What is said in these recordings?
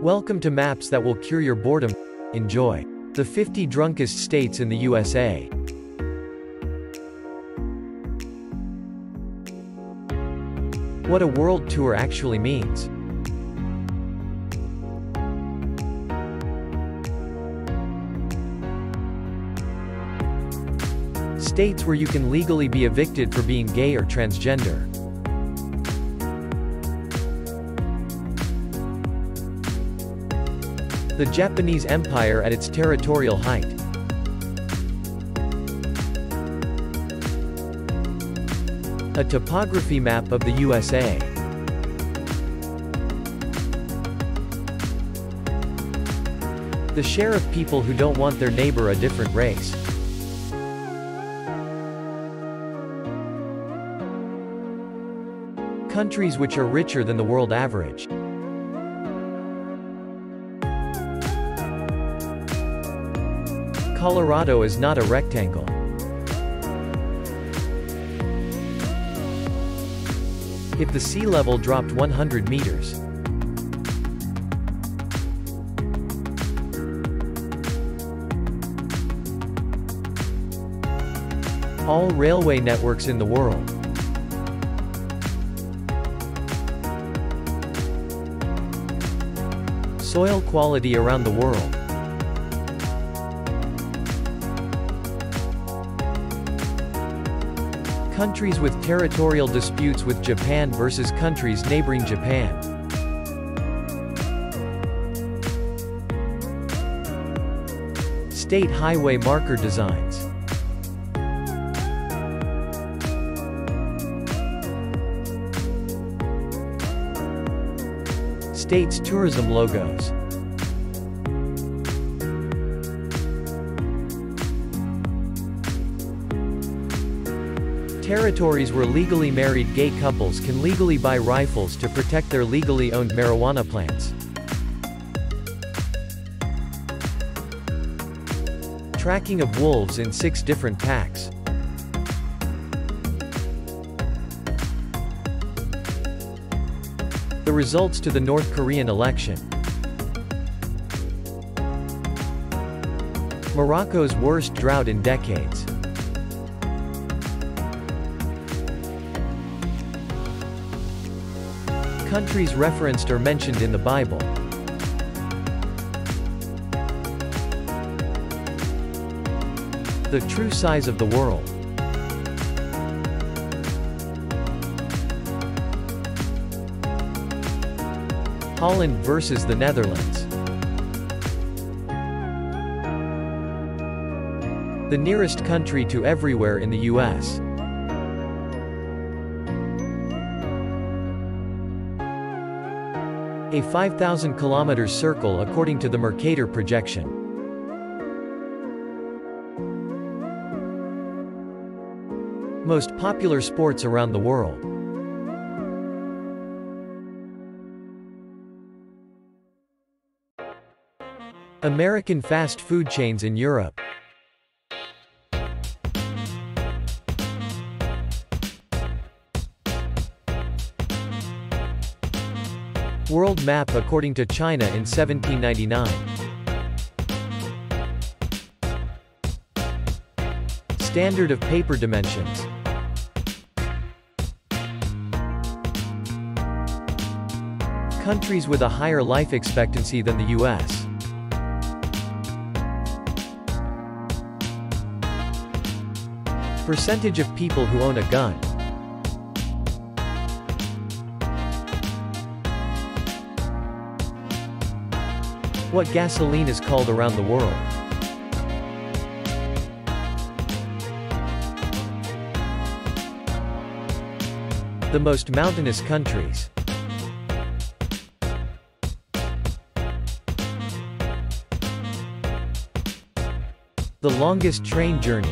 Welcome to maps that will cure your boredom. Enjoy. The 50 drunkest states in the USA. What a world tour actually means. States where you can legally be evicted for being gay or transgender. The Japanese Empire at its territorial height. A topography map of the USA. The share of people who don't want their neighbor a different race. Countries which are richer than the world average. Colorado is not a rectangle. If the sea level dropped 100 meters, all railway networks in the world. Soil quality around the world. Countries with territorial disputes with Japan versus countries neighboring Japan. State highway marker designs. States tourism logos. Territories where legally married gay couples can legally buy rifles to protect their legally owned marijuana plants. Tracking of wolves in six different packs. The results to the North Korean election. Morocco's worst drought in decades. Countries referenced or mentioned in the Bible. The true size of the world. Holland versus the Netherlands. The nearest country to everywhere in the US. A 5,000 kilometers circle according to the Mercator projection. Most popular sports around the world. American fast food chains in Europe. World map according to China in 1799. Standard of paper dimensions. Countries with a higher life expectancy than the US. Percentage of people who own a gun. What gasoline is called around the world. The most mountainous countries. The longest train journey.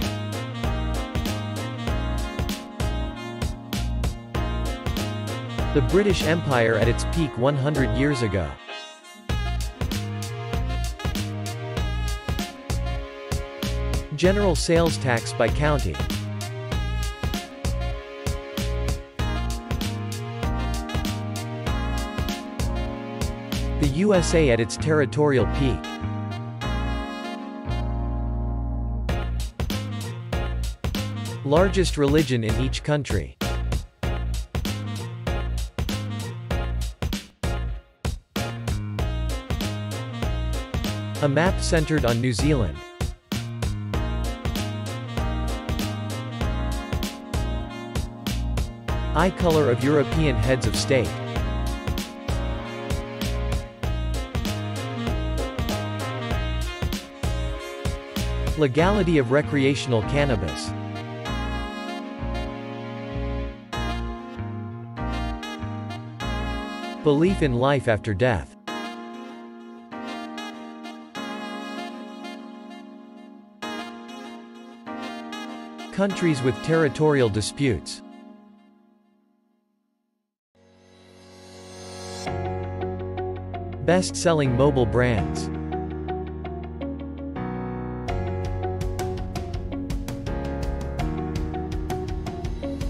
The British Empire at its peak 100 years ago. General sales tax by county. The USA at its territorial peak. Largest religion in each country. A map centered on New Zealand. Eye color of European heads of state. Legality of recreational cannabis. Belief in life after death. Countries with territorial disputes. Best-selling mobile brands.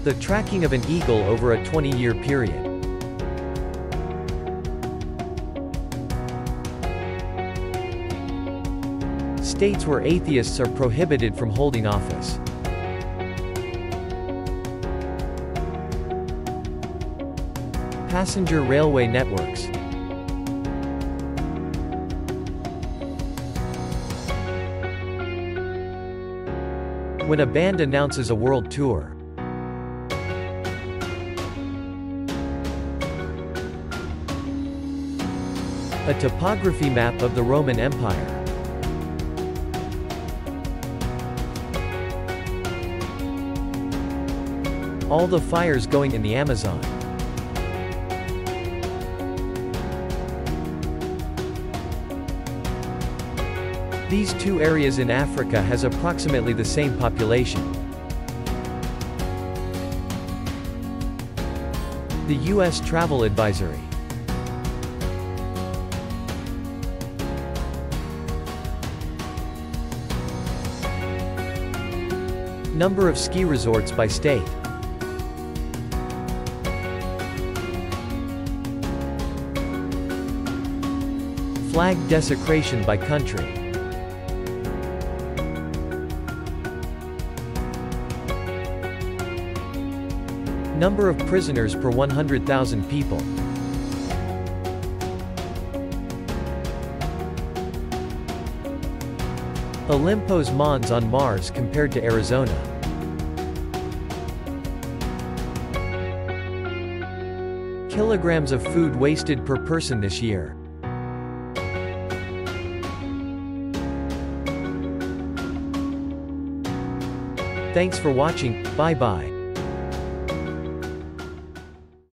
The tracking of an eagle over a 20-year period. States where atheists are prohibited from holding office. Passenger railway networks. When a band announces a world tour. A topography map of the Roman Empire. All the fires going in the Amazon. These two areas in Africa has approximately the same population. The U.S. Travel Advisory Number of ski resorts by state. Flag desecration by country. Number of prisoners per 100,000 people. Olympus Mons on Mars compared to Arizona. Kilograms of food wasted per person this year. Thanks for watching, bye bye.